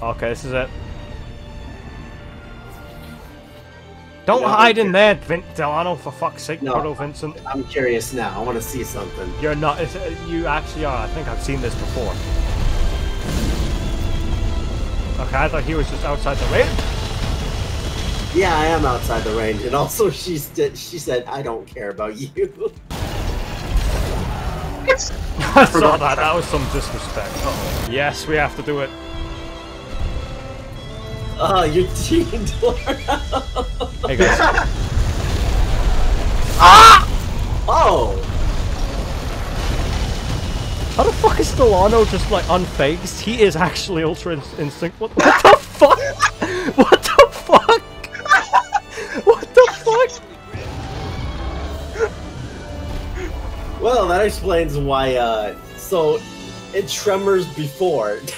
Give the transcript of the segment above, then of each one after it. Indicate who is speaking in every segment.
Speaker 1: Okay, this is it. Don't
Speaker 2: No,
Speaker 1: hide in there, Vin Delarno, for fuck's sake,
Speaker 2: No.
Speaker 1: Proto Vincent.
Speaker 2: I'm curious now. I want to see something.
Speaker 1: You're not. Uh, you actually are. I think I've seen this before. Okay, I thought he was just outside the range.
Speaker 2: Yeah, I am outside the range, and also she st- she said, "I don't care about you."
Speaker 1: I saw that. That was some disrespect. Uh-oh. Yes, we have to do it.
Speaker 2: Oh, you're teamed
Speaker 1: Hey guys. Ah!
Speaker 2: Oh,
Speaker 1: How the fuck is Delarno just like unfazed? He is actually Ultra in- Instinct. What, what the fuck? What the fuck? What the fuck?
Speaker 2: well, that explains why. Uh, so, it tremors before.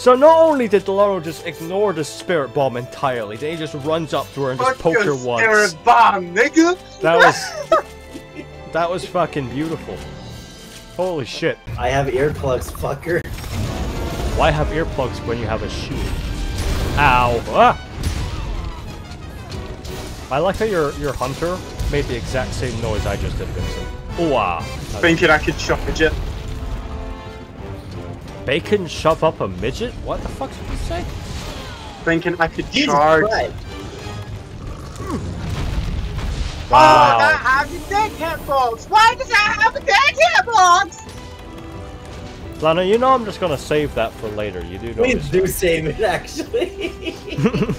Speaker 1: So not only did Delarno just ignore the spirit bomb entirely, then he just runs up to her and just
Speaker 3: Fuck
Speaker 1: poked her
Speaker 3: your
Speaker 1: once.
Speaker 3: spirit bomb, nigga.
Speaker 1: That was that was fucking beautiful. Holy shit!
Speaker 2: I have earplugs, fucker.
Speaker 1: Why have earplugs when you have a shield? Ow! Ah! I like how your your hunter made the exact same noise I just did, Vincent. Ooh ah!
Speaker 3: Thinking I could shop a jet.
Speaker 1: Bacon shove up a midget? What the fuck did you say?
Speaker 3: Thinking I could
Speaker 2: Jesus
Speaker 3: charge.
Speaker 2: Christ. Hmm.
Speaker 1: Wow.
Speaker 3: Oh, I have a dead cat box. Why does I have a dead cat box?
Speaker 1: Lana, you know I'm just gonna save that for later. You do know.
Speaker 2: Please do save it, actually.